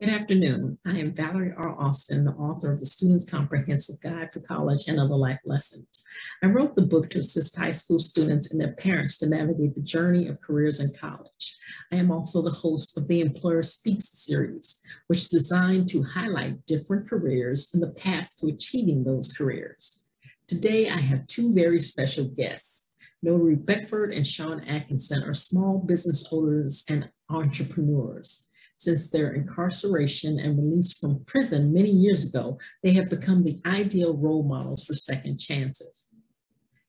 Good afternoon. I am Valarie R. Austin, the author of the Student's Comprehensive Guide for College and Other Life Lessons. I wrote the book to assist high school students and their parents to navigate the journey of careers in college. I am also the host of the Employer Speaks series, which is designed to highlight different careers and the path to achieving those careers. Today, I have two very special guests. Notory Beckford and Shawn Atkinson are small business owners and entrepreneurs. Since their incarceration and release from prison many years ago, they have become the ideal role models for second chances.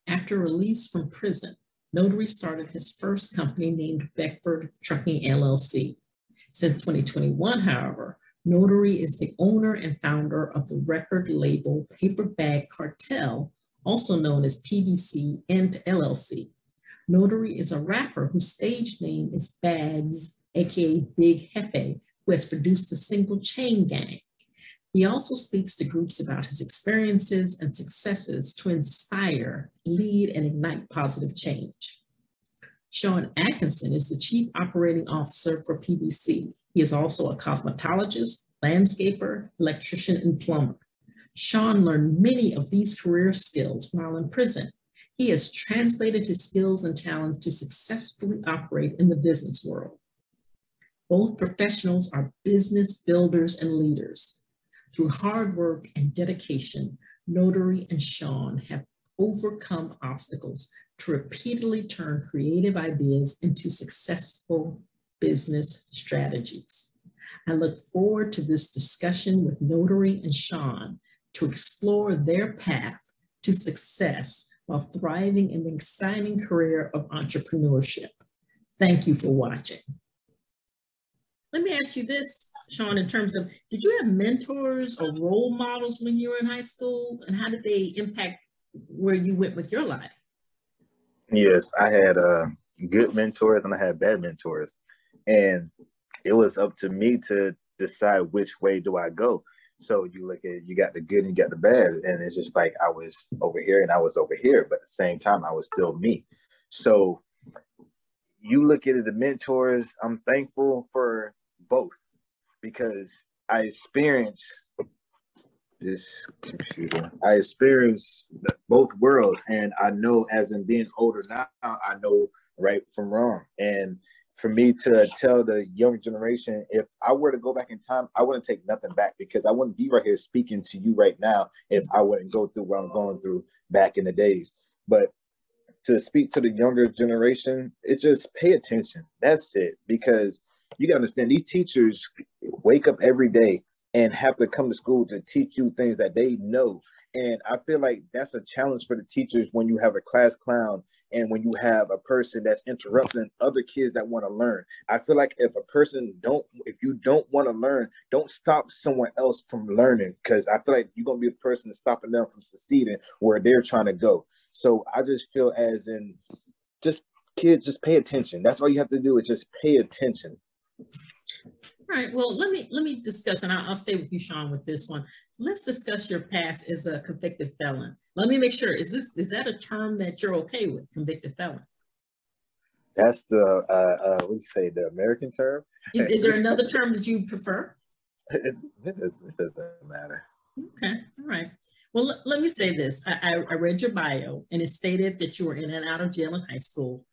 After release from prison, Notory started his first company named Beckford Trucking LLC. Since 2021, however, Notory is the owner and founder of the record label Paper Bag Cartel, also known as PBC and LLC. Notory is a rapper whose stage name is Bags aka Big Hefe, who has produced the single Chain Gang. He also speaks to groups about his experiences and successes to inspire, lead, and ignite positive change. Shawn Atkinson is the Chief Operating Officer for PBC. He is also a cosmetologist, landscaper, electrician, and plumber. Shawn learned many of these career skills while in prison. He has translated his skills and talents to successfully operate in the business world. Both professionals are business builders and leaders. Through hard work and dedication, Notory and Shawn have overcome obstacles to repeatedly turn creative ideas into successful business strategies. I look forward to this discussion with Notory and Shawn to explore their path to success while thriving in the exciting career of entrepreneurship. Thank you for watching. Let me ask you this, Shawn, in terms of, did you have mentors or role models when you were in high school? And how did they impact where you went with your life? Yes, I had uh, good mentors and I had bad mentors. And it was up to me to decide which way do I go. So you look at you got the good and you got the bad, and it's just like I was over here and I was over here, but at the same time I was still me. So you look at the mentors. I'm thankful for both because I experienced this computer. I experienced both worlds, and I know as in being older now, I know right from wrong. And for me to tell the younger generation, if I were to go back in time, I wouldn't take nothing back because I wouldn't be right here speaking to you right now if I wouldn't go through what I'm going through back in the days. But to speak to the younger generation, it just pay attention. That's it. Because you got to understand these teachers wake up every day and have to come to school to teach you things that they know. And I feel like that's a challenge for the teachers when you have a class clown and when you have a person that's interrupting other kids that want to learn. I feel like if a person don't, if you don't want to learn, don't stop someone else from learning because I feel like you're gonna be the person stopping them from succeeding where they're trying to go. So I just feel as in just kids, just pay attention. That's all you have to do is just pay attention. All right, well, let me let me discuss, and I'll, I'll, stay with you, Shawn, with this one. Let's discuss your past as a convicted felon. Let me make sure, is this is that a term that you're okay with, convicted felon? That's the, uh, uh, what do you say, the American term? Is, is there another term that you prefer? It, it, it, doesn't matter. Okay, all right. Well, let me say this. I, I read your bio, and it stated that you were in and out of jail in high school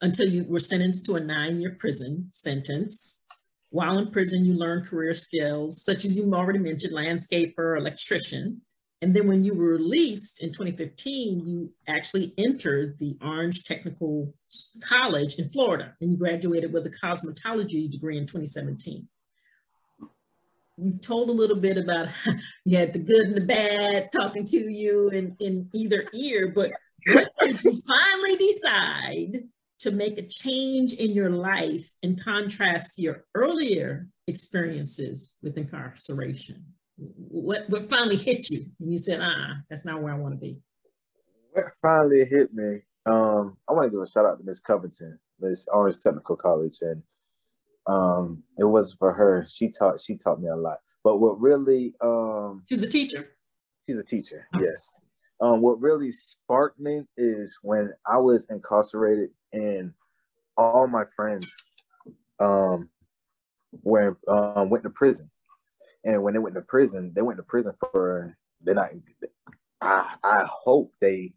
until you were sentenced to a nine-year prison sentence. While in prison, you learned career skills such as you already mentioned, landscaper, electrician. And then when you were released in 2015, you actually entered the Orange Technical College in Florida and you graduated with a cosmetology degree in 2017. You've told a little bit about you had the good and the bad talking to you in, in either ear, but what did you finally decide to make a change in your life in contrast to your earlier experiences with incarceration? What, what finally hit you? And you said, ah, that's not where I want to be. What finally hit me? Um, I want to give a shout out to Miss Covington, Miss Orange Technical College. And um, it was for her. She taught she taught me a lot. But what really um She's a teacher. She's a teacher, oh. yes. Um, what really sparked me is when I was incarcerated and all my friends, um, were um, went to prison, and when they went to prison, they went to prison for they're not. I I hope they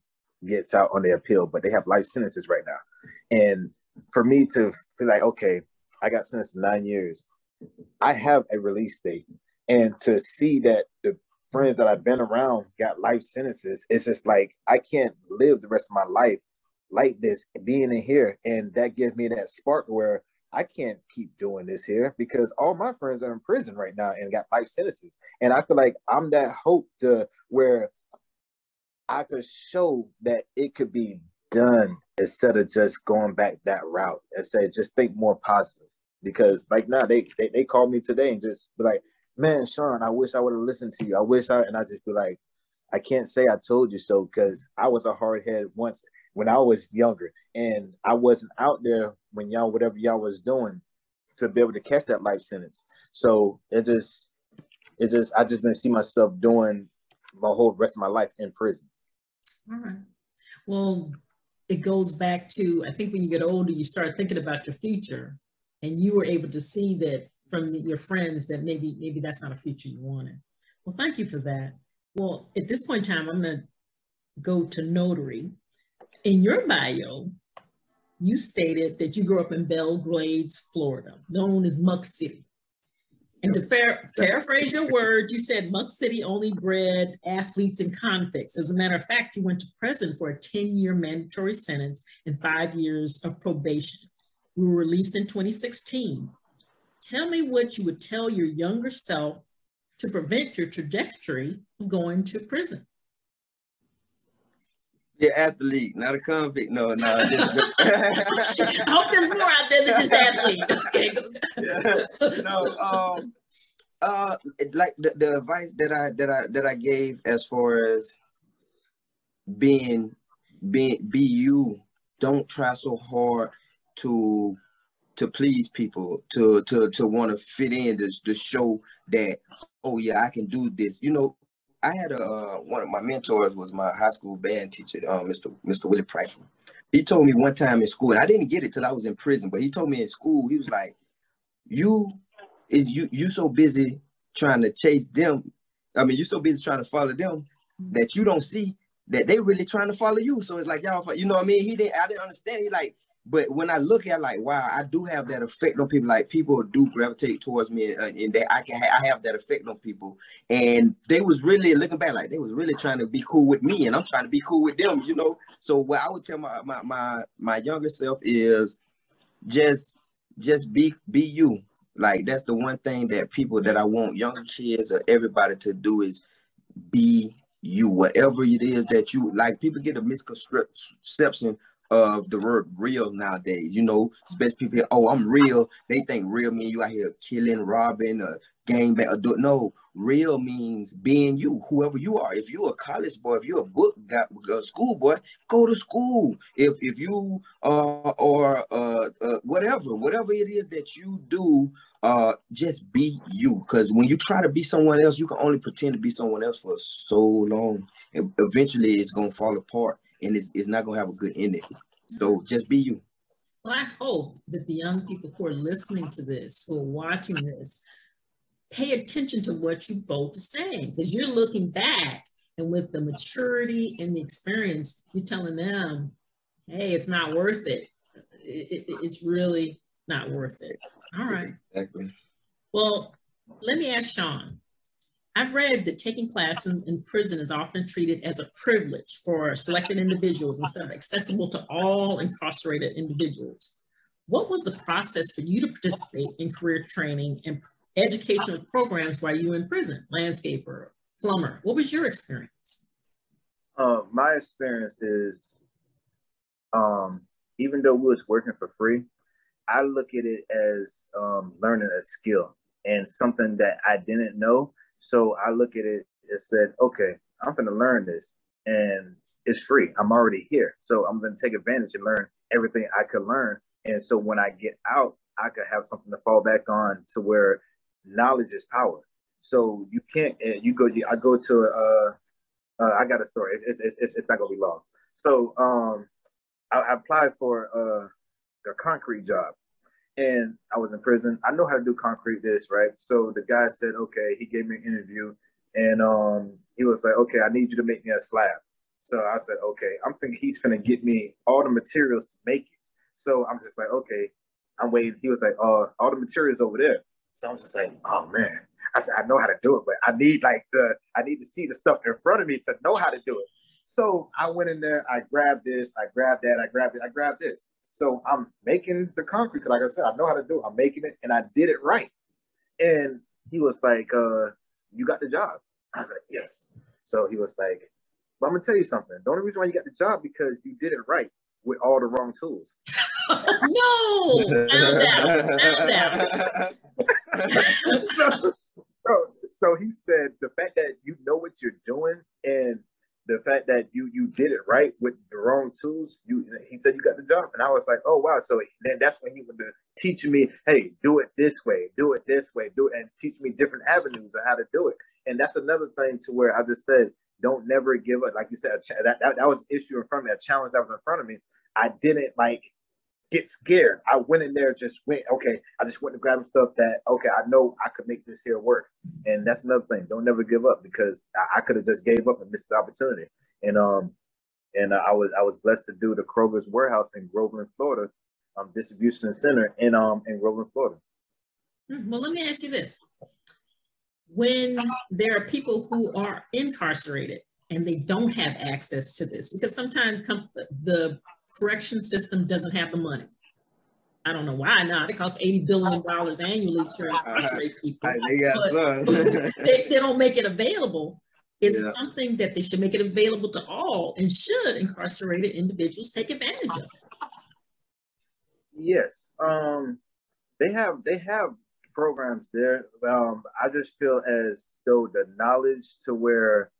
gets out on their appeal, but they have life sentences right now, and for me to feel like okay, I got sentenced to nine years, I have a release date, and to see that the friends that I've been around got life sentences, it's just like I can't live the rest of my life like this being in here, and that gives me that spark where I can't keep doing this here because all my friends are in prison right now and got life sentences. And I feel like I'm that hope to where I could show that it could be done instead of just going back that route and say just think more positive. Because like now they, they they called me today and just be like, man, Shawn, I wish I would have listened to you. I wish I and I just be like, I can't say I told you so because I was a hard head once when I was younger, and I wasn't out there when y'all whatever y'all was doing to be able to catch that life sentence. So it just, it just, I just didn't see myself doing my whole rest of my life in prison. All right. Well, it goes back to I think when you get older, you start thinking about your future, and you were able to see that from your friends that maybe maybe that's not a future you wanted. Well, thank you for that. Well, at this point in time, I'm going to go to Notory in your bio, you stated that you grew up in Belle Glades, Florida, known as Muck City. And to paraphrase your words, you said Muck City only bred athletes and convicts. As a matter of fact, you went to prison for a 10 year mandatory sentence and five years of probation. You were released in 2016. Tell me what you would tell your younger self to prevent your trajectory of going to prison. Yeah, athlete, not a convict. No, no. I hope there's more out there than just athlete. Okay. Yeah. No, um, uh, like the, the advice that I that I that I gave as far as being being be you. Don't try so hard to to please people, to to to want to fit in, to, to show that oh yeah, I can do this. You know, I had a uh, one of my mentors was my high school band teacher, uh, Mr. Mr. Willie Price. He told me one time in school, and I didn't get it till I was in prison, but he told me in school, he was like, "You is you you so busy trying to chase them. I mean, you so busy trying to follow them that you don't see that they really trying to follow you. So it's like y'all, you know what I mean? He didn't. I didn't understand. He like but when I look at like, wow, I do have that effect on people. Like people do gravitate towards me, and, uh, and that I can, ha- I have that effect on people. And they was really looking back, like they was really trying to be cool with me, and I'm trying to be cool with them, you know. So what I would tell my my my, my younger self is just just be be you. Like that's the one thing that people that I want younger kids or everybody to do is be you. Whatever it is that you like, people get a misconception of the word real nowadays. You know, especially people, oh, I'm real. They think real mean you out here killing, robbing, or gang bang, or do no. Real means being you, whoever you are. If you're a college boy, if you're a book guy, a school boy, go to school. If if you uh or uh, uh whatever, whatever it is that you do, uh just be you. Because when you try to be someone else, you can only pretend to be someone else for so long. Eventually it's gonna fall apart and it's, it's not going to have a good ending. So just be you. Well, I hope that the young people who are listening to this, who are watching this, pay attention to what you both are saying because you're looking back and with the maturity and the experience, you're telling them, hey, it's not worth it. it, it it's really not worth it. All right. Exactly. Well, let me ask Shawn I've read that taking class in, in, prison is often treated as a privilege for selected individuals instead of accessible to all incarcerated individuals. What was the process for you to participate in career training and educational programs while you were in prison? Landscaper, plumber, what was your experience? Uh, my experience is, um, even though we was working for free, I look at it as um, learning a skill and something that I didn't know so I look at it and said, okay, I'm going to learn this and it's free. I'm already here. So I'm going to take advantage and learn everything I could learn. And so when I get out, I could have something to fall back on to where knowledge is power. So you can't, eh, you go, I go to, uh, uh, I got a story. It's, it's, it's, it's not going to be long. So um, I, I applied for uh, a concrete job and I was in prison. I know how to do concrete this, right? So the guy said, okay, he gave me an interview and um, he was like, okay, I need you to make me a slab. So I said, okay, I'm thinking he's gonna get me all the materials to make it. So I'm just like, okay, I'm waiting. He was like, uh, all the materials over there. So I'm just like, oh man. I said, I know how to do it, but I need like the, I need to see the stuff in front of me to know how to do it. So I went in there, I grabbed this, I grabbed that, I grabbed it, I grabbed this. So I'm making the concrete, because, like I said, I know how to do it. I'm making it and I did it right. And he was like, uh, you got the job. I was like, yes. So he was like, but I'm gonna tell you something. The only reason why you got the job because you did it right with all the wrong tools. no, found out, found out. so, so, so he said the fact that you know what you're doing and the fact that you you did it right with the wrong tools, you he said you got the job, and I was like, oh wow. So then that's when he would teach me, hey, do it this way, do it this way, do it, and teach me different avenues of how to do it. And that's another thing to where I just said, don't never give up. Like you said, that that, that was issue in front of me, a challenge that was in front of me. I didn't like get scared. I went in there, just went, okay, I just went to grab stuff that, okay, I know I could make this here work. And that's another thing. Don't never give up because I, I could have just gave up and missed the opportunity. And um, and I was I was blessed to do the Kroger's warehouse in Groveland, Florida, um, distribution center in um in Groveland, Florida. Hmm, well, let me ask you this: When there are people who are incarcerated and they don't have access to this, because sometimes the correction system doesn't have the money. I don't know why not. It costs eighty billion dollars annually to incarcerate people. they, they, they, don't make it available. Is yeah. something that they should make it available to all, and should incarcerated individuals take advantage of? Yes, um, they have they have programs there. Um, I just feel as though the knowledge to where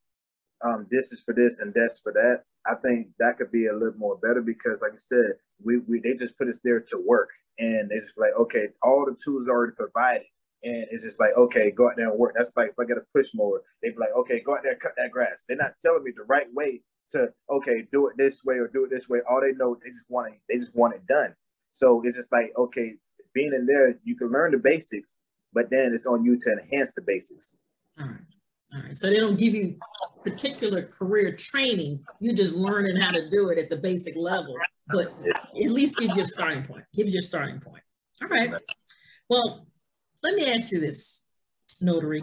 um, this is for this and that's for that I think that could be a little more better because, like I said, we, we they just put us there to work, and they just like, okay, all the tools are already provided, and it's just like, okay, go out there and work. That's like if I get a push mower, they'd be like, okay, go out there and cut that grass. They're not telling me the right way to, okay, do it this way or do it this way. All they know, they just want it, they just want it done. So it's just like, okay, being in there, you can learn the basics, but then it's on you to enhance the basics. All right. All right. So they don't give you particular career training. You're just learning how to do it at the basic level, but at least gives you a starting point. Gives you a starting point. All right. Well, let me ask you this, Notory.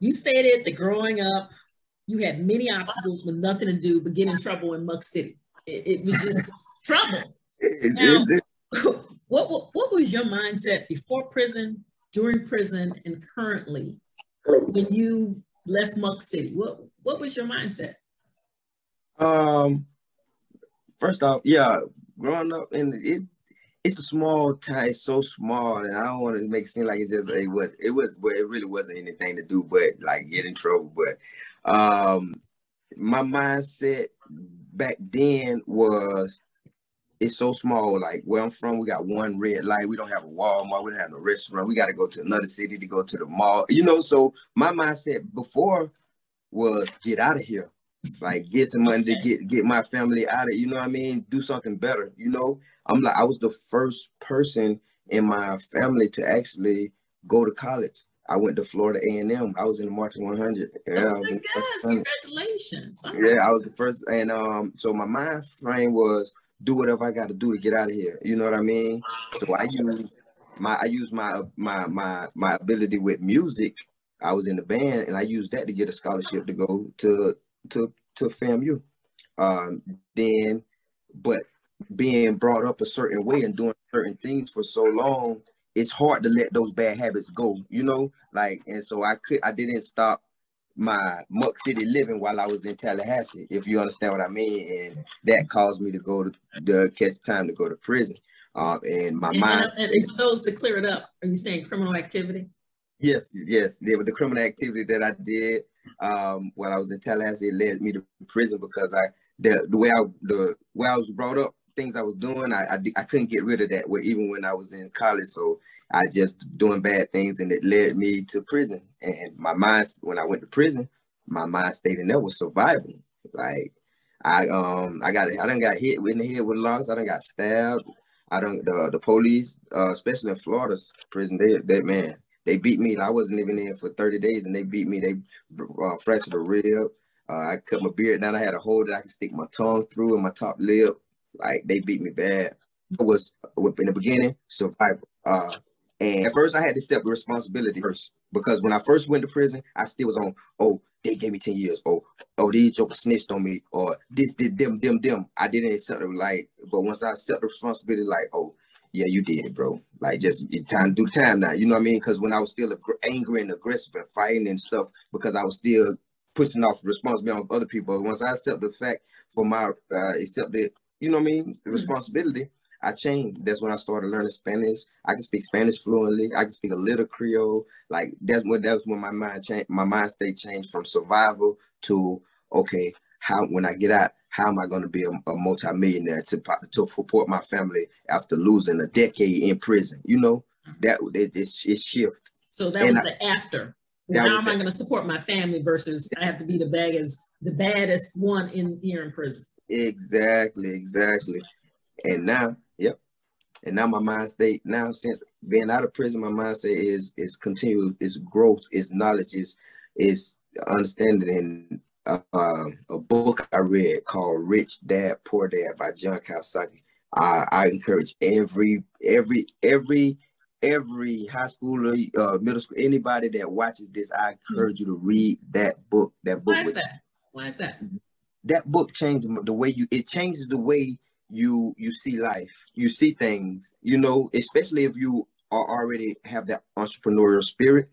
You stated that growing up, you had many obstacles with nothing to do but get in trouble in Muck City. It, it was just trouble. Now, what, what, what was your mindset before prison, during prison, and currently when you left Muck City? What what was your mindset? Um, first off, yeah, growing up in it, it's a small town. It's so small, and I don't want to make it seem like it's just a what it was, but it really wasn't anything to do but like get in trouble. But um, my mindset back then was it's so small. Like where I'm from, we got one red light. We don't have a Walmart. We don't have no restaurant. We got to go to another city to go to the mall. You know, so my mindset before was get out of here, like get some money to get get my family out of. You know what I mean? Do something better. You know, I'm like I was the first person in my family to actually go to college. I went to Florida A&M. I was in the Marching 100. Yeah, oh my gosh, congratulations. Yeah, I was the first. And um, so my mind frame was do whatever I got to do to get out of here. You know what I mean? So I use my I use my my my my ability with music. I was in the band and I used that to get a scholarship to go to to to FAMU. Um, then, but being brought up a certain way and doing certain things for so long, it's hard to let those bad habits go. You know, like and so I could I didn't stop my Muck City living while I was in Tallahassee, if you understand what I mean. And that caused me to go to the catch time to go to prison. Uh, and my and, mind. And those to clear it up, are you saying criminal activity? Yes, yes. Yeah, with the criminal activity that I did um, while I was in Tallahassee, it led me to prison because I the the way I the way I was brought up, things I was doing, I, I I couldn't get rid of that. Way even when I was in college, so I just doing bad things and it led me to prison. And my mind, when I went to prison, my mind state in there was survival. Like I um I got I done got hit in the head with logs, I done got stabbed, I don't the the police, uh, especially in Florida's prison, they that man, they beat me. I wasn't even in for 30 days and they beat me. They uh, fractured a rib. Uh, I cut my beard down. I had a hole that I could stick my tongue through and my top lip. Like they beat me bad. It was in the beginning survival. Uh, and at first I had to accept the responsibility first because when I first went to prison, I still was on, oh, they gave me 10 years. Oh, oh, these jokers snitched on me. Or this did them, them, them. I didn't accept it like, but once I accept the responsibility, like, oh, yeah, you did it, bro. Like just it's time do time now. You know what I mean? Because when I was still angry and aggressive and fighting and stuff, because I was still pushing off responsibility on other people. Once I accept the fact for my uh accept it, you know what I mean, the mm-hmm. responsibility, I changed. That's when I started learning Spanish. I can speak Spanish fluently. I can speak a little Creole. Like that's when that's when my mind changed. My mind state changed from survival to okay, how when I get out, how am I going to be a, a multimillionaire to to support my family after losing a decade in prison? You know that it, it, it shift. So that and was I, the after. How am I going to support my family versus I have to be the baddest, the baddest one in here in prison? Exactly, exactly. And now. And now my mind state now since being out of prison, my mindset is is continual, is growth, is knowledge, is is understanding. And uh, a book I read called Rich Dad Poor Dad by John Kiyosaki. I, I encourage every every every every high schooler, uh, middle school, anybody that watches this, I encourage you to read that book. That book. Why is that? Why is that? That book changed the way you. It changes the way you you see life you see things you know especially if you are already have that entrepreneurial spirit.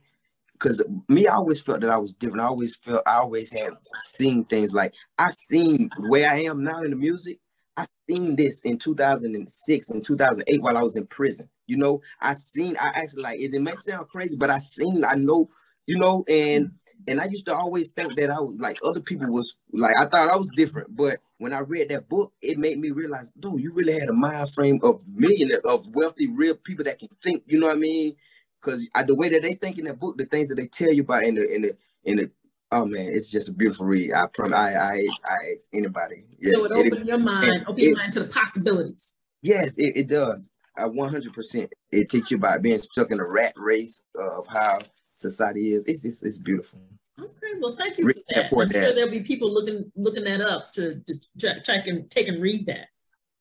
Because me i always felt that i was different. I always felt i always had seen things like i seen where i am now in the music. I seen this in 2006 and 2008 while i was in prison you know? I seen i actually like it, it may sound crazy but i seen i know you know? And and I used to always think that I was like other people was like I thought I was different, but when I read that book, it made me realize, dude, you really had a mind frame of millionaire of wealthy, real people that can think. You know what I mean? Because the way that they think in that book, the things that they tell you about in the in the in the oh man, it's just a beautiful read. I promise. I I I anybody. Yes, so it opens your mind, open your mind to the possibilities. Yes, it, it does. I 100%. It teaches you about being stuck in a rat race of how society is. It's, it's, it's beautiful. Okay, well, thank you for that. I'm sure there'll be people looking looking that up to, to check and take and read that.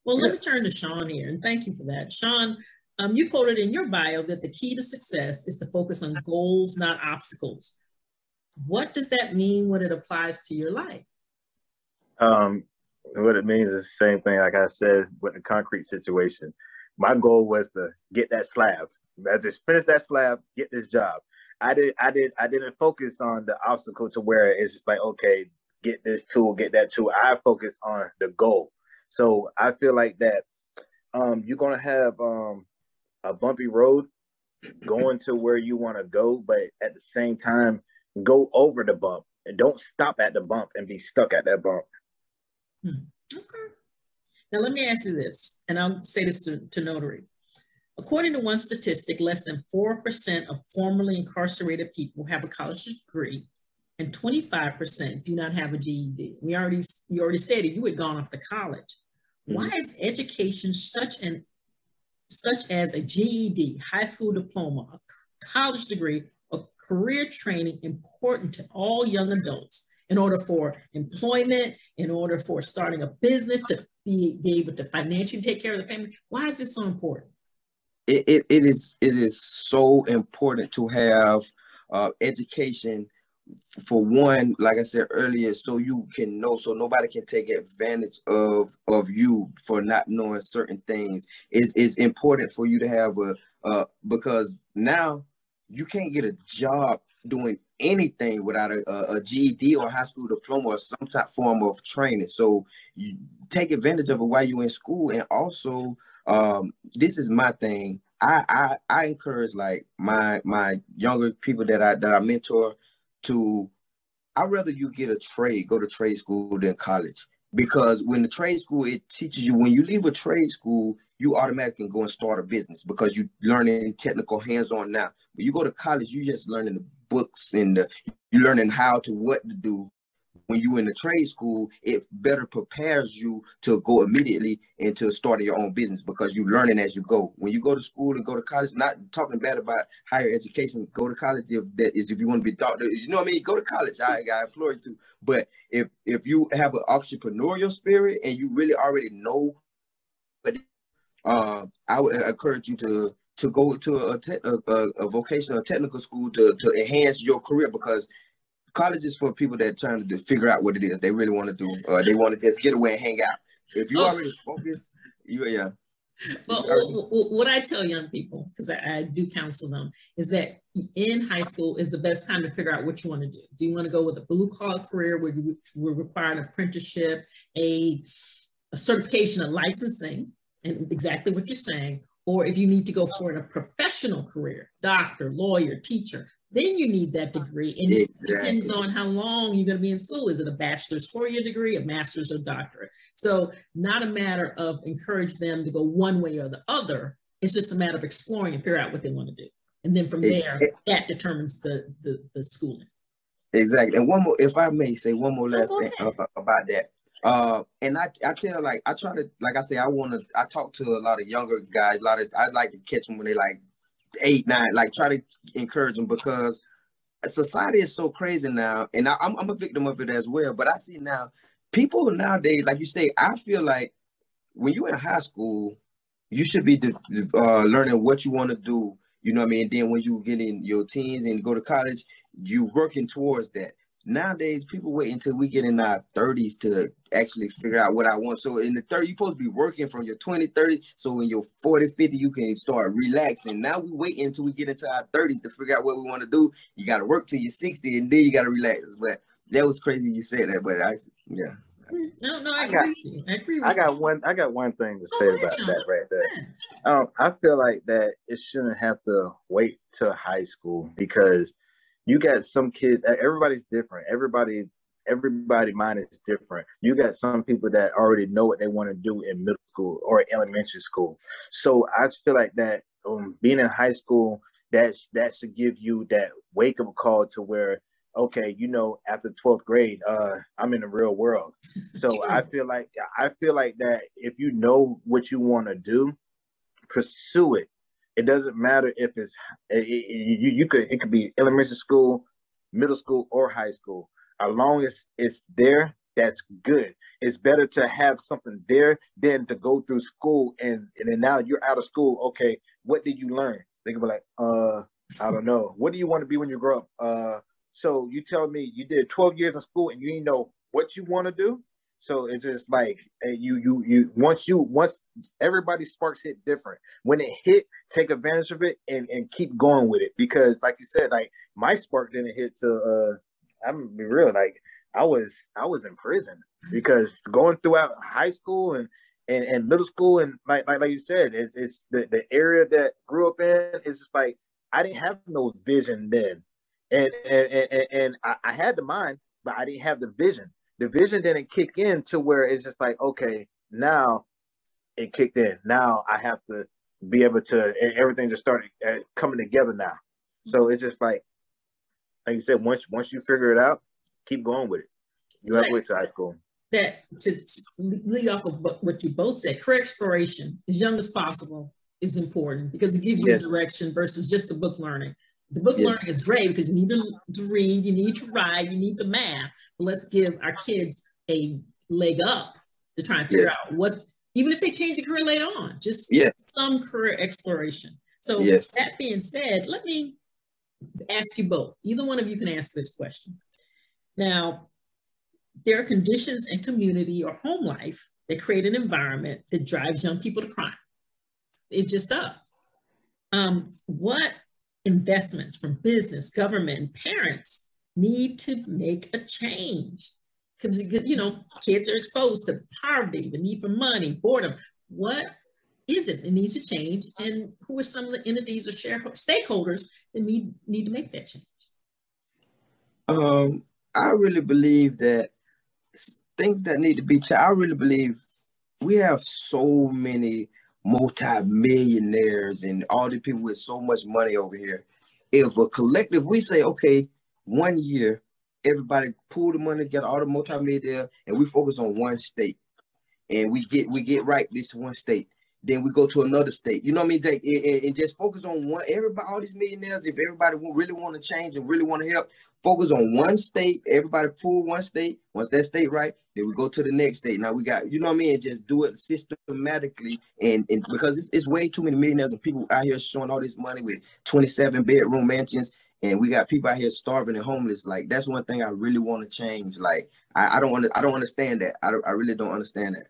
Well, yeah. let me turn to Shawn here, and thank you for that. Shawn, um, you quoted in your bio that the key to success is to focus on goals, not obstacles. What does that mean when it applies to your life? Um, what it means is the same thing, like I said, with the concrete situation. My goal was to get that slab. I just finish that slab, get this job. I did I did I didn't focus on the obstacle to where it's just like okay get this tool get that tool. I focus on the goal. So I feel like that um you're gonna have um a bumpy road going to where you want to go but at the same time go over the bump and don't stop at the bump and be stuck at that bump. Hmm. okay. Now let me ask you this and I'll say this to, to Notory According to one statistic, less than 4% of formerly incarcerated people have a college degree and 25% do not have a GED. We already, you already stated you had gone off to college. Why mm-hmm. is education such an such as a GED, high school diploma, a college degree, a career training important to all young adults in order for employment, in order for starting a business, to be, be able to financially take care of the family? Why is this so important? It, it, it is it is so important to have uh, education for one like i said earlier so you can know so nobody can take advantage of of you for not knowing certain things it's, it's important for you to have a uh because now you can't get a job doing anything without a, a, GED or high school diploma or some type form of training. So you take advantage of it while you're in school, and also um, this is my thing. I, I I encourage like my my younger people that I that I mentor to I'd rather you get a trade, go to trade school than college. Because when the trade school, it teaches you when you leave a trade school, you automatically go and start a business because you're learning technical hands-on now. When you go to college, you just learning the books and the, you learning how to what to do. When you in the trade school, it better prepares you to go immediately into starting your own business because you're learning as you go. When you go to school and go to college, not talking bad about higher education, go to college if that is if you want to be doctor, you know what I mean? Go to college. I, I implore you to. But if if you have an entrepreneurial spirit and you really already know, but uh, I would encourage you to to go to a, te- a, a, vocational technical school to, to enhance your career because college is for people that trying to figure out what it is they really want to do or they want to just get away and hang out. If you oh. already focus, you yeah. Well, well, what I tell young people, because I, I, do counsel them, is that in high school is the best time to figure out what you want to do. Do you want to go with a blue collar career where you will require an apprenticeship, a, a certification, a licensing, and exactly what you're saying, or if you need to go for a professional career, doctor, lawyer, teacher, then you need that degree. And exactly. it depends on how long you're going to be in school. Is it a bachelor's four-year degree, a master's or doctorate? So not a matter of encourage them to go one way or the other. It's just a matter of exploring and figure out what they want to do. And then from there, that determines the, the, the schooling. Exactly. And one more, if I may say one more last thing about that. Uh, and I, I tell like I try to like I say I want to I talk to a lot of younger guys. A lot of I like to catch them when they like eight nine. Like try to encourage them because society is so crazy now, and I, I'm I'm a victim of it as well. But I see now people nowadays, like you say, I feel like when you're in high school, you should be uh, learning what you want to do. You know what I mean? And then when you get in your teens and go to college, you're working towards that nowadays people wait until we get in our 30s to actually figure out what I want. So in the 30, you're supposed to be working from your 20, 30. So in your 40, 50, you can start relaxing. Now we wait until we get into our 30s to figure out what we want to do. You got to work till you're 60 and then you got to relax. But that was crazy you said that, but I, yeah. No, no, I, I got, I agree. I got one. I got one thing to say about that right there. Um, I feel like that it shouldn't have to wait till high school because you got some kids everybody's different. Everybody everybody mind is different. You got some people that already know what they want to do in middle school or elementary school. So i feel like that um, being in high school that that should give you that wake up call to where okay you know after 12th grade uh i'm in the real world. So i feel like i feel like that if you know what you want to do pursue it it doesn't matter if it's it, you, you could it could be elementary school, middle school, or high school. As long as it's there, that's good. It's better to have something there than to go through school and and then now you're out of school. Okay, what did you learn? They can be like, uh, I don't know. What do you want to be when you grow up? Uh, so you tell me you did 12 years in school and you didn't know what you want to do. So it's just like you you you once you once everybody sparks hit different. When it hit, take advantage of it and and keep going with it because like you said, like my spark didn't hit to uh I'm gonna be real, like I was I was in prison because going throughout high school and and, and middle school and like, like like you said, it's it's the, the area that grew up in is just like I didn't have no vision then. And and and, and I, I had the mind, but I didn't have the vision the vision didn't kick in to where it's just like, okay, now it kicked in. Now I have to be able to, everything just started uh, coming together now. So it's just like, like you said, once once you figure it out, keep going with it. You have to wait to high school. That to lead off of what you both said, career exploration as young as possible is important because it gives you direction versus just the book learning. The book yes. learning is great because you need to, read, you need to write, you need the math. But let's give our kids a leg up to try and figure yeah. out what, even if they change the career later on, just yeah. some career exploration. So yes. that being said, let me ask you both. Either one of you can answer this question. Now, there are conditions in community or home life that create an environment that drives young people to crime. It just does. Um, what investments from business, government, and parents need to make a change. Because, you know, kids are exposed to poverty, the need for money, boredom. What is it that needs to change? And who are some of the entities or shareholders, stakeholders that need, need to make that change? Um, I really believe that things that need to be changed, I really believe we have so many multi-millionaires and all the people with so much money over here. If a collective, we say, okay, one year, everybody pull the money, get all the multimedia, and we focus on one state. And we get we get right this one state. Then we go to another state. You know what I mean? And, and just focus on one. Everybody, all these millionaires, if everybody really want to change and really want to help, focus on one state. Everybody pull one state. Once that state right, then we go to the next state. Now we got, you know what I mean? Just do it systematically. And, and because it's, it's way too many millionaires and people out here showing all this money with 27 bedroom mansions and we got people out here starving and homeless. Like that's one thing I really want to change. Like I, I don't want to, I don't understand that. I, I really don't understand that.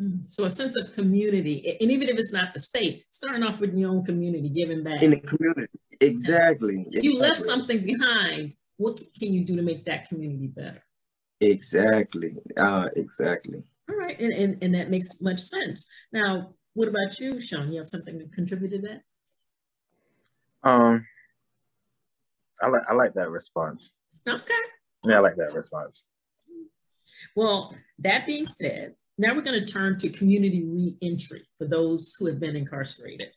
Mm-hmm. So a sense of community, and even if it's not the state, starting off with your own community, giving back. In the community, exactly. If you left something behind, what can you do to make that community better? Exactly. Uh, exactly. All right, and, and, and that makes much sense. Now, what about you, Shawn? You have something to contribute to that? Um, I like I like that response. Okay. Yeah, I like that response. Well, that being said, now we're going to turn to community reentry for those who have been incarcerated.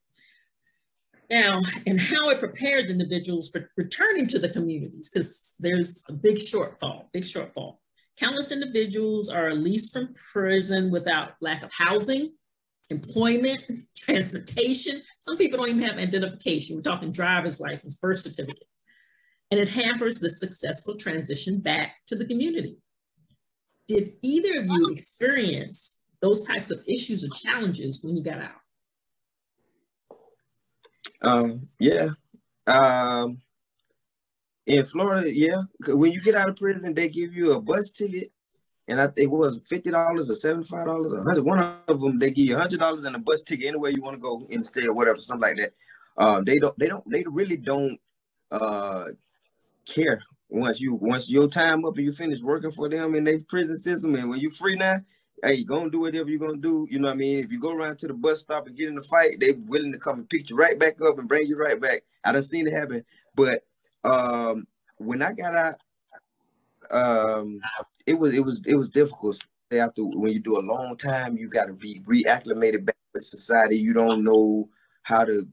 Now, and how it prepares individuals for returning to the communities, because there's a big shortfall, big shortfall. Countless individuals are released from prison without lack of housing, employment, transportation. Some people don't even have identification. We're talking driver's license, birth certificates. And it hampers the successful transition back to the community. Did either of you experience those types of issues or challenges when you got out? Um, yeah. Um, in Florida, yeah. When you get out of prison, they give you a bus ticket, and I think it was fifty dollars or seventy five dollars, hundred. One of them they give you hundred dollars and a bus ticket anywhere you want to go in the state or whatever, something like that. Um, they don't, they don't, they really don't uh care once you once your time up and you finish working for them in their prison system, and when you free now, hey, you gonna do whatever you're gonna do. You know what I mean? If you go around to the bus stop and get in the fight, they willing to come and pick you right back up and bring you right back. I done seen it happen. But um when I got out, um it was it was it was difficult after when you do a long time, you gotta be reacclimated back with society. You don't know how to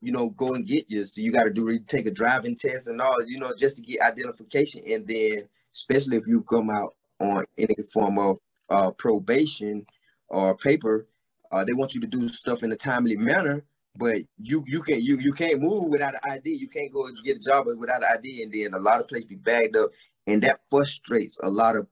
you know, go and get you. So you got to do take a driving test and all, you know, just to get identification. And then, especially if you come out on any form of uh, probation or paper, uh, they want you to do stuff in a timely manner. But you you can you you can't move without an ID. You can't go get a job without an ID, and then a lot of places be bagged up, and that frustrates a lot of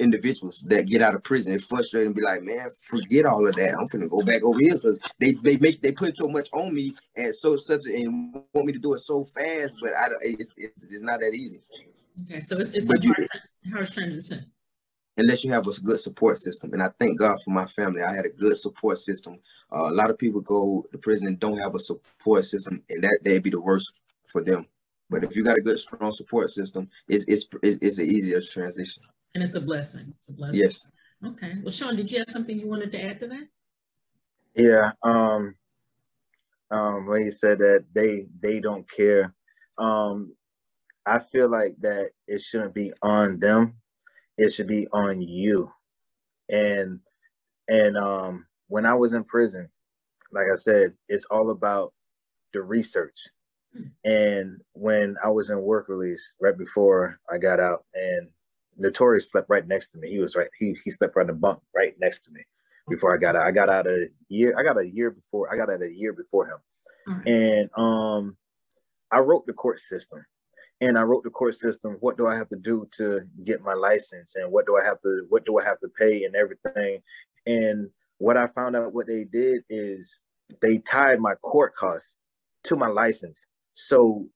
individuals that get out of prison frustrated and be like, man, forget all of that. I'm gonna go back over here because they they make they put so much on me and so such and want me to do it so fast, but I it's it's not that easy. Okay, so it's it's but a hard, hard transition. Unless you have a good support system, and I thank God for my family. I had a good support system. Uh, a lot of people go to prison and don't have a support system, and that they'd be the worst for them. But if you got a good, strong support system, it's it's it's, it's an easier transition. And it's a blessing. It's a blessing. Yes. Okay. Well, Shawn, did you have something you wanted to add to that? Yeah. Um, um, when you said that they they don't care, um, I feel like that it shouldn't be on them. It should be on you. And and um, when I was in prison, like I said, it's all about the research. And when I was in work release right before I got out, and Notorious slept right next to me. He was right. He he slept right in the bunk right next to me before I got out. I got out a year. I got a year before. I got out a year before him, right. and um, I wrote the court system, and I wrote the court system. What do I have to do to get my license, and what do I have to what do I have to pay, and everything. And what I found out what they did is they tied my court costs to my license. So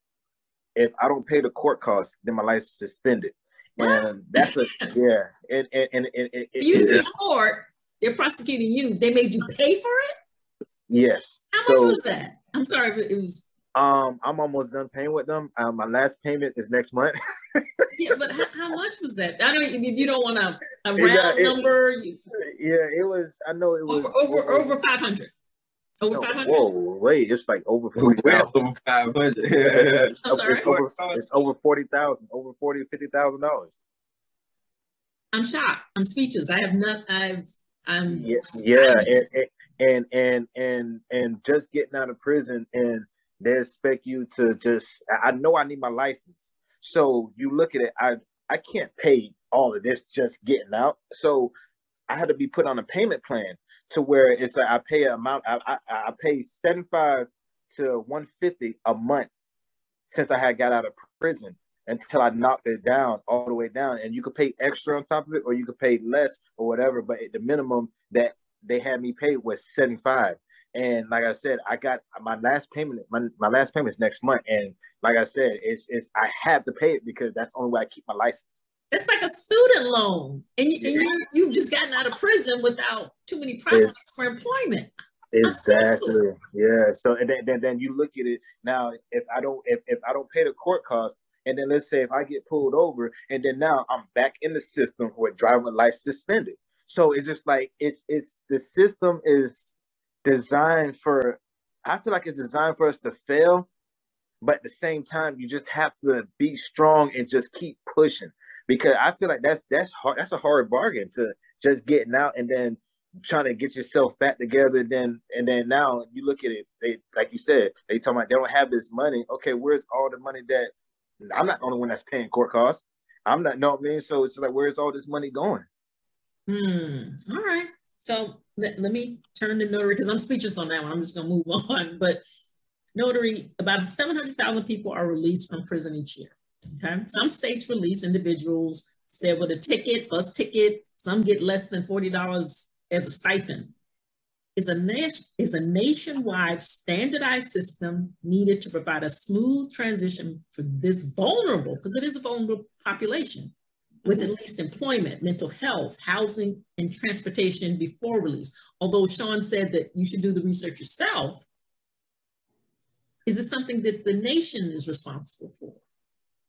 if I don't pay the court costs, then my license is suspended. And that's a yeah. And and and, and, and you yeah. court, they're prosecuting you. They made you pay for it. Yes. How so, much was that? I'm sorry, but it was. Um, I'm almost done paying with them. Um, my last payment is next month. yeah, but how, how, much was that? I don't know if you don't want a, a round it, number. You... Yeah, it was. I know it was over over, over, over five hundred. Over no, 500? Whoa, wait, it's like over 40,000. over 500. it's, over, it's, over, it's over 40,000, over 40 $50,000. I'm shocked. I'm speechless. I have not, I've, I'm. Yeah, yeah. And, and, and, and, and just getting out of prison and they expect you to just, I know I need my license. So you look at it, I, I can't pay all of this just getting out. So I had to be put on a payment plan to where it's like I pay an amount. I I, I pay seventy five to one fifty a month since I had got out of prison until I knocked it down all the way down. And you could pay extra on top of it, or you could pay less or whatever. But the minimum that they had me pay was 75. And like I said, I got my last payment. My, my last payment is next month. And like I said, it's it's I have to pay it because that's the only way I keep my license. It's like a student loan, and, you, and you you've just gotten out of prison without too many prospects for employment. Exactly. Yeah. So and then, then then you look at it now. If I don't if, if I don't pay the court costs, and then let's say if I get pulled over, and then now I'm back in the system with driving license suspended. So it's just like it's it's the system is designed for. I feel like it's designed for us to fail, but at the same time, you just have to be strong and just keep pushing because I feel like that's that's hard. That's a hard bargain to just getting out and then trying to get yourself back together. Then and then now you look at it. They like you said they talking about they don't have this money. Okay, where's all the money that I'm not the only one that's paying court costs. I'm not. No, I mean, so it's like where's all this money going? Hmm. All right. So let, let me turn to Notory because I'm speechless on that one. I'm just gonna move on. But Notory, about 700,000 people are released from prison each year. Okay. Some states release individuals, say with a ticket, bus ticket. Some get less than $40 as a stipend. Is a, is a nationwide standardized system needed to provide a smooth transition for this vulnerable, because it is a vulnerable population, with at least employment, mental health, housing, and transportation before release. Although Shawn said that you should do the research yourself, is it something that the nation is responsible for?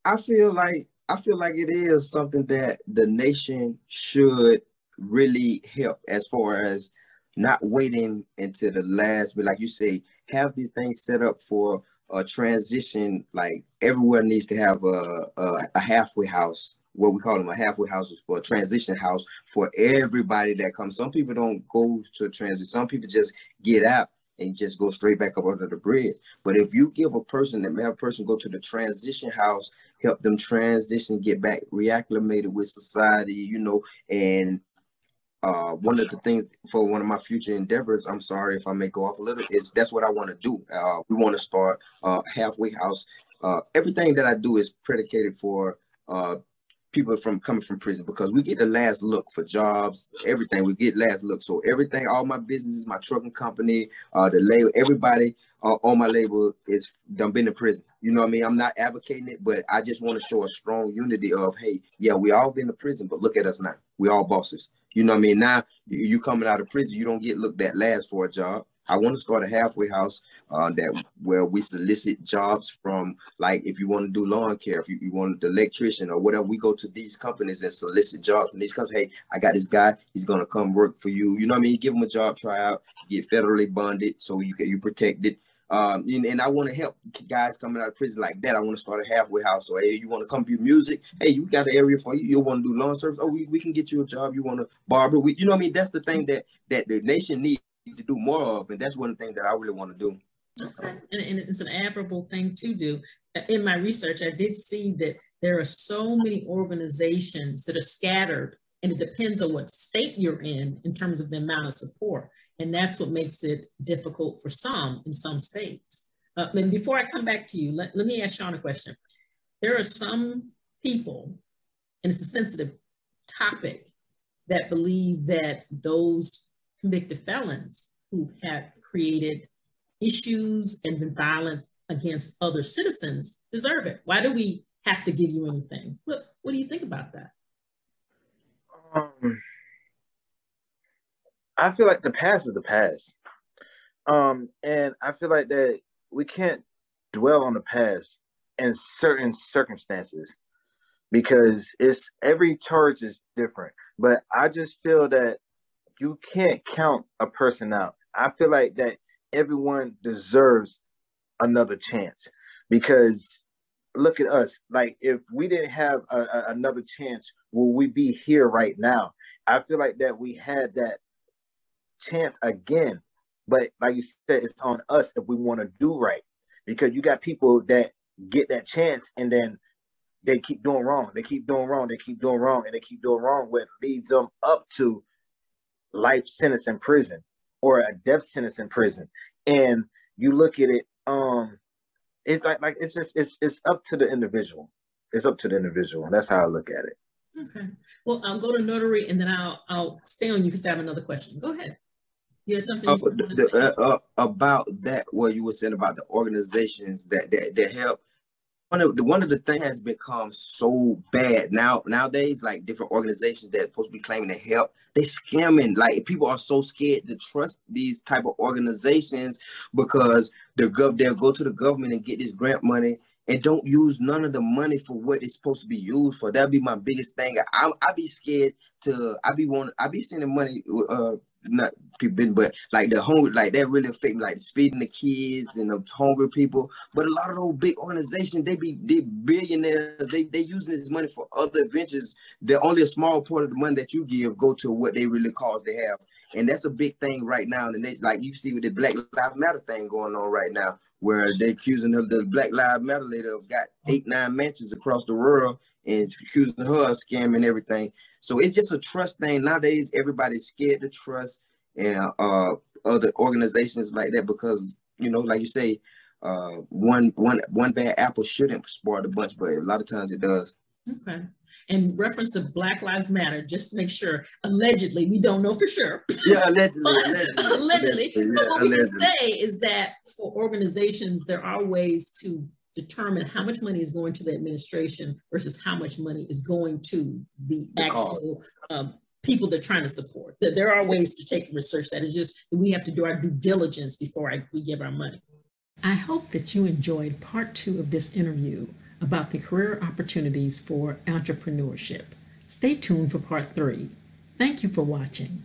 I feel like I feel like it is something that the nation should really help as far as not waiting until the last, but like you say, have these things set up for a transition. Like everywhere needs to have a, a, a halfway house what we call them a halfway house for a transition house for everybody that comes. Some people don't go to a transit. Some people just get out and just go straight back up under the bridge. But if you give a person that a person go to the transition house, help them transition, get back reacclimated with society, you know, and uh, one of the things for one of my future endeavors, I'm sorry if I may go off a little, is that's what I want to do. Uh, we want to start uh, halfway house. Uh, everything that I do is predicated for uh, people from coming from prison because we get the last look for jobs, everything. We get last look. So everything, all my businesses, my trucking company, uh, the label, everybody uh, on my label is done been in prison. You know what I mean? I'm not advocating it, but I just want to show a strong unity of, hey, yeah, we all been to prison, but look at us now. We all bosses. You know what I mean? Now you coming out of prison, you don't get looked at last for a job. I want to start a halfway house uh, that where we solicit jobs from, like if you want to do lawn care, if you, you want the electrician or whatever, we go to these companies and solicit jobs from these companies. Hey, I got this guy, he's gonna come work for you. You know what I mean? Give him a job tryout, get federally bonded, so you can you protect it. Um, and, and, I want to help guys coming out of prison like that. I want to start a halfway house. So, hey, you want to come do music? Hey, you got an area for you. You want to do lawn service? Oh, we, we can get you a job. You want to barber? We, you know what I mean? That's the thing that that the nation needs to do more of, and that's one things that I really want to do. Okay, and, and it's an admirable thing to do. In my research, I did see that there are so many organizations that are scattered, and it depends on what state you're in in terms of the amount of support, and that's what makes it difficult for some in some states. Uh, and before I come back to you, let, let me ask Shawn a question. There are some people, and it's a sensitive topic, that believe that those convicted felons who have created issues and been violent against other citizens deserve it. Why do we have to give you anything? What, what do you think about that? Um, I feel like the past is the past. Um, and I feel like that we can't dwell on the past in certain circumstances because it's every charge is different. But I just feel that you can't count a person out. I feel like that everyone deserves another chance because look at us. Like if we didn't have a, a, another chance, will we be here right now? I feel like that we had that chance again, but like you said, it's on us if we want to do right because you got people that get that chance and then they keep doing wrong, they keep doing wrong, they keep doing wrong, and they keep doing wrong, what leads them up to life sentence in prison or a death sentence in prison. And you look at it, um, it's like like it's just it's it's up to the individual. It's up to the individual. That's how I look at it. Okay. Well, I'll go to Notory and then I'll I'll stay on you because I have another question. Go ahead. You had something Uh, you wanted to the- uh, uh, about that, what you were saying about the organizations that that, that help. One of the one of the things has become so bad now nowadays. Like different organizations that supposed to be claiming to help, they scamming. Like people are so scared to trust these type of organizations because the gov they'll go to the government and get this grant money and don't use none of the money for what it's supposed to be used for. That'd be my biggest thing. I I be scared to. I be want. I be sending money. Uh, not people been, but like the hungry, like that really affect me, like feeding the kids and the hungry people. But a lot of those big organizations, they be they billionaires, they they using this money for other ventures. That only a small part of the money that you give go to what they really cause they have. And that's a big thing right now. And they like you see with the Black Lives Matter thing going on right now, where they're accusing of the Black Lives Matter lady of got eight, nine mansions across the world and accusing her of scamming everything. So it's just a trust thing. Nowadays, everybody's scared to trust and uh other organizations like that because you know, like you say, uh one one one bad apple shouldn't spoil the bunch, but a lot of times it does. Okay. In reference to Black Lives Matter, just to make sure, allegedly, we don't know for sure. Yeah, allegedly. But allegedly, allegedly, yeah, but what we can say is that for organizations, there are ways to determine how much money is going to the administration versus how much money is going to the The actual um, people they're trying to support. That there are ways to take research that is just we have to do our due diligence before I, we give our money. I hope that you enjoyed part two of this interview about the career opportunities for entrepreneurship. Stay tuned for part three. Thank you for watching.